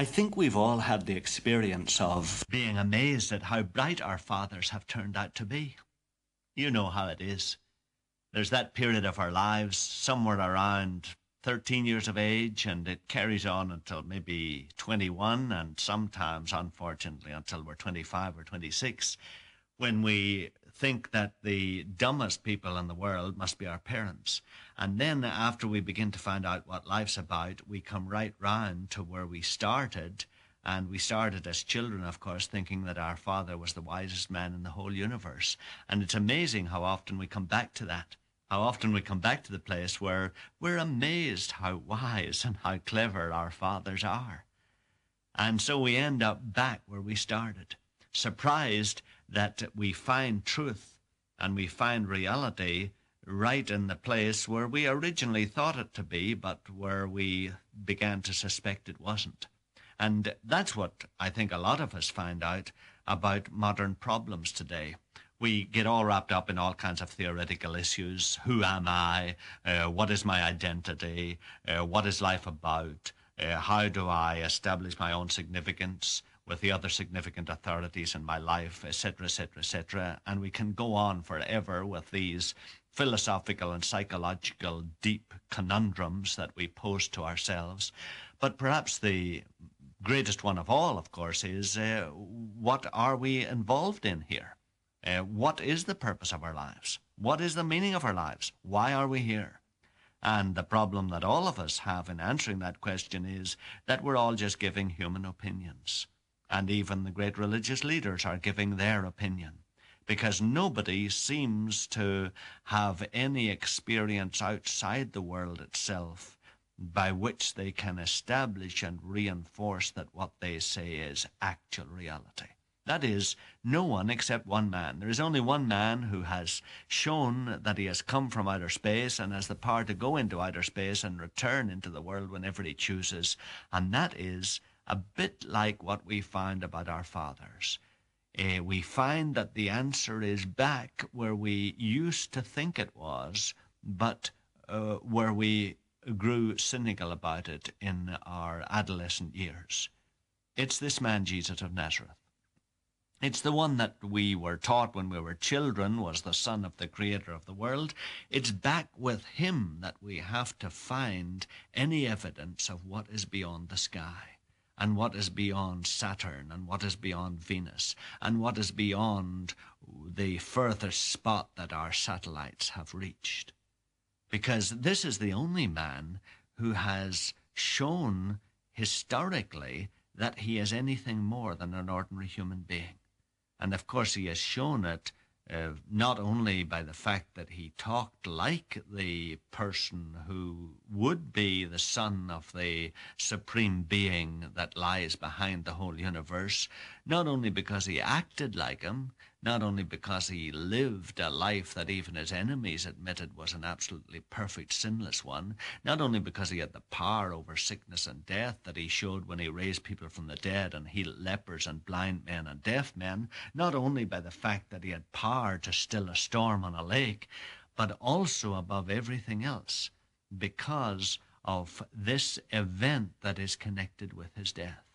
I think we've all had the experience of being amazed at how bright our fathers have turned out to be. You know how it is. There's that period of our lives, somewhere around 13 years of age, and it carries on until maybe 21, and sometimes, unfortunately, until we're 25 or 26, when we think that the dumbest people in the world must be our parents. And then after we begin to find out what life's about, we come right round to where we started. And we started as children, of course, thinking that our father was the wisest man in the whole universe. And it's amazing how often we come back to that. How often we come back to the place where we're amazed how wise and how clever our fathers are. And so we end up back where we started, surprised that we find truth and we find reality right in the place where we originally thought it to be, but where we began to suspect it wasn't. And that's what I think a lot of us find out about modern problems today. We get all wrapped up in all kinds of theoretical issues. Who am I? Uh, what is my identity? Uh, what is life about? Uh, how do I establish my own significance? With the other significant authorities in my life, etc., etc., etc. And we can go on forever with these philosophical and psychological deep conundrums that we pose to ourselves. But perhaps the greatest one of all, of course, is uh, what are we involved in here? Uh, what is the purpose of our lives? What is the meaning of our lives? Why are we here? And the problem that all of us have in answering that question is that we're all just giving human opinions and even the great religious leaders are giving their opinion because nobody seems to have any experience outside the world itself by which they can establish and reinforce that what they say is actual reality. That is, no one except one man. There is only one man who has shown that he has come from outer space and has the power to go into outer space and return into the world whenever he chooses, and that is a bit like what we find about our fathers. Uh, we find that the answer is back where we used to think it was, but uh, where we grew cynical about it in our adolescent years. It's this man, Jesus of Nazareth. It's the one that we were taught when we were children was the son of the creator of the world. It's back with him that we have to find any evidence of what is beyond the sky and what is beyond Saturn and what is beyond Venus and what is beyond the furthest spot that our satellites have reached. Because this is the only man who has shown historically that he is anything more than an ordinary human being. And of course, he has shown it uh, not only by the fact that he talked like the person who would be the son of the supreme being that lies behind the whole universe, not only because he acted like him, not only because he lived a life that even his enemies admitted was an absolutely perfect, sinless one, not only because he had the power over sickness and death that he showed when he raised people from the dead and healed lepers and blind men and deaf men, not only by the fact that he had power to still a storm on a lake, but also above everything else, because of this event that is connected with his death.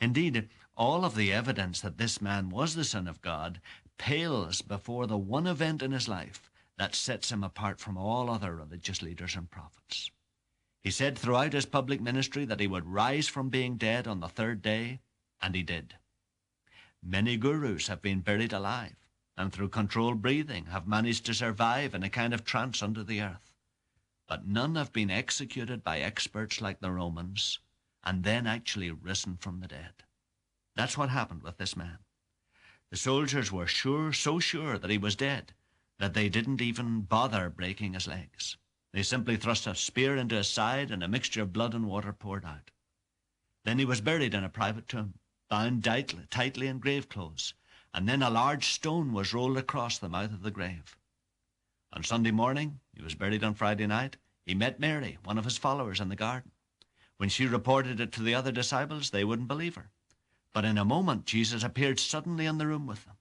Indeed, all of the evidence that this man was the Son of God pales before the one event in his life that sets him apart from all other religious leaders and prophets. He said throughout his public ministry that he would rise from being dead on the third day, and he did. Many gurus have been buried alive, and through controlled breathing have managed to survive in a kind of trance under the earth. But none have been executed by experts like the Romans, and then actually risen from the dead. That's what happened with this man. The soldiers were sure, so sure that he was dead, that they didn't even bother breaking his legs. They simply thrust a spear into his side and a mixture of blood and water poured out. Then he was buried in a private tomb, bound tightly in grave clothes, and then a large stone was rolled across the mouth of the grave. On Sunday morning, he was buried on Friday night, he met Mary, one of his followers, in the garden. When she reported it to the other disciples, they wouldn't believe her. But in a moment, Jesus appeared suddenly in the room with them.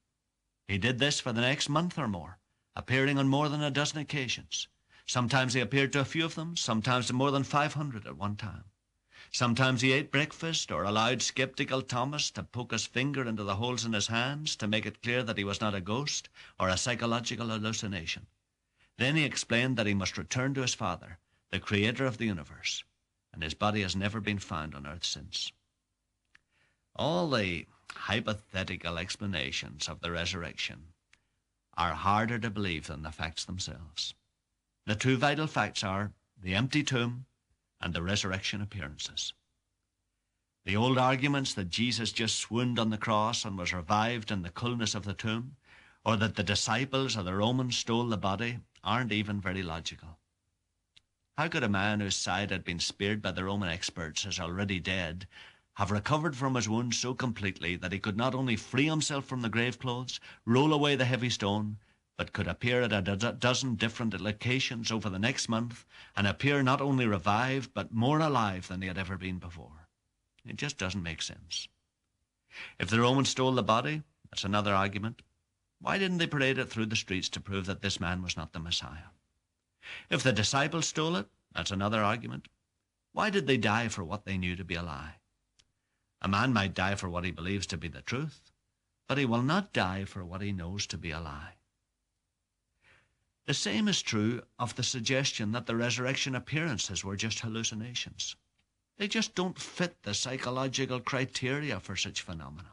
He did this for the next month or more, appearing on more than a dozen occasions. Sometimes he appeared to a few of them, sometimes to more than 500 at one time. Sometimes he ate breakfast or allowed skeptical Thomas to poke his finger into the holes in his hands to make it clear that he was not a ghost or a psychological hallucination. Then he explained that he must return to his Father, the creator of the universe, and his body has never been found on earth since. All the hypothetical explanations of the resurrection are harder to believe than the facts themselves. The two vital facts are the empty tomb and the resurrection appearances. The old arguments that Jesus just swooned on the cross and was revived in the coolness of the tomb, or that the disciples or the Romans stole the body, aren't even very logical. How could a man whose side had been speared by the Roman experts as already dead have recovered from his wounds so completely that he could not only free himself from the grave clothes, roll away the heavy stone, but could appear at a do- dozen different locations over the next month and appear not only revived but more alive than he had ever been before. It just doesn't make sense. If the Romans stole the body, that's another argument. Why didn't they parade it through the streets to prove that this man was not the Messiah? If the disciples stole it, that's another argument. Why did they die for what they knew to be a lie? A man might die for what he believes to be the truth, but he will not die for what he knows to be a lie. The same is true of the suggestion that the resurrection appearances were just hallucinations. They just don't fit the psychological criteria for such phenomena.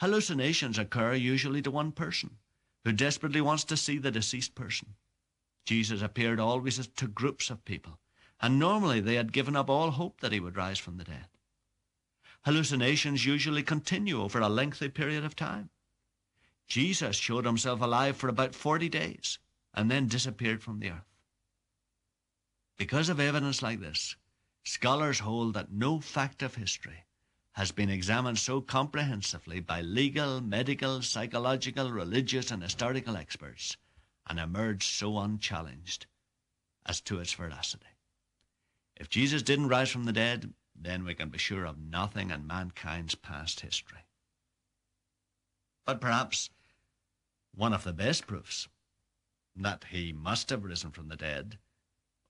Hallucinations occur usually to one person who desperately wants to see the deceased person. Jesus appeared always to groups of people, and normally they had given up all hope that he would rise from the dead. Hallucinations usually continue over a lengthy period of time. Jesus showed himself alive for about 40 days and then disappeared from the earth. Because of evidence like this, scholars hold that no fact of history has been examined so comprehensively by legal, medical, psychological, religious, and historical experts and emerged so unchallenged as to its veracity. If Jesus didn't rise from the dead, then we can be sure of nothing in mankind's past history. But perhaps one of the best proofs that he must have risen from the dead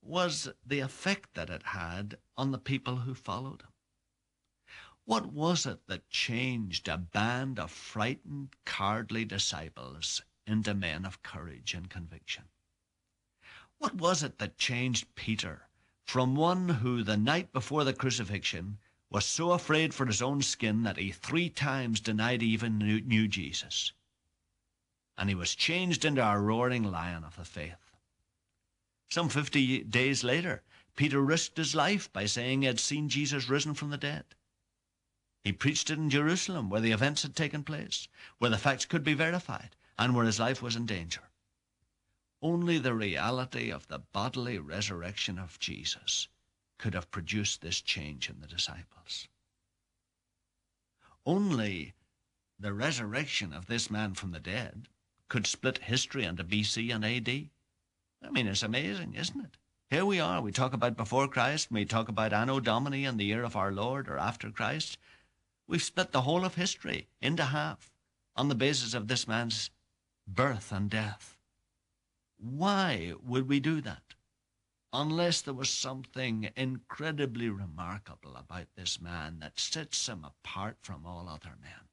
was the effect that it had on the people who followed him. What was it that changed a band of frightened, cowardly disciples into men of courage and conviction? What was it that changed Peter from one who the night before the crucifixion was so afraid for his own skin that he three times denied even knew, knew Jesus? and he was changed into a roaring lion of the faith. Some fifty days later, Peter risked his life by saying he had seen Jesus risen from the dead. He preached it in Jerusalem, where the events had taken place, where the facts could be verified, and where his life was in danger. Only the reality of the bodily resurrection of Jesus could have produced this change in the disciples. Only the resurrection of this man from the dead could split history into BC and AD. I mean, it's amazing, isn't it? Here we are. We talk about before Christ, we talk about Anno Domini and the year of our Lord or after Christ. We've split the whole of history into half on the basis of this man's birth and death. Why would we do that? Unless there was something incredibly remarkable about this man that sets him apart from all other men.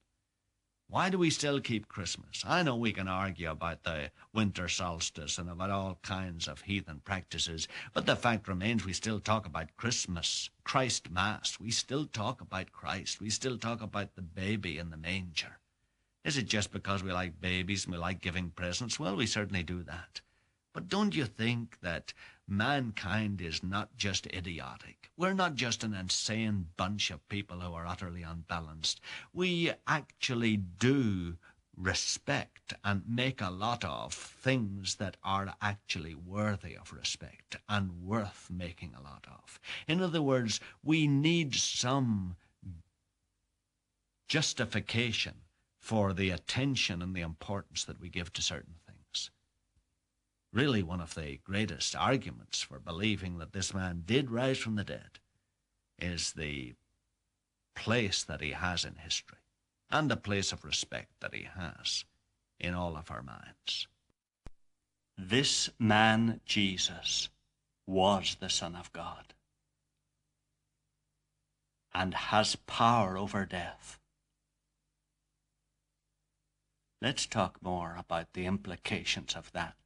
Why do we still keep Christmas? I know we can argue about the winter solstice and about all kinds of heathen practices, but the fact remains we still talk about Christmas, Christ Mass. We still talk about Christ. We still talk about the baby in the manger. Is it just because we like babies and we like giving presents? Well, we certainly do that. But don't you think that mankind is not just idiotic? We're not just an insane bunch of people who are utterly unbalanced. We actually do respect and make a lot of things that are actually worthy of respect and worth making a lot of. In other words, we need some justification for the attention and the importance that we give to certain things really one of the greatest arguments for believing that this man did rise from the dead is the place that he has in history and the place of respect that he has in all of our minds. This man, Jesus, was the Son of God. and has power over death. Let's talk more about the implications of that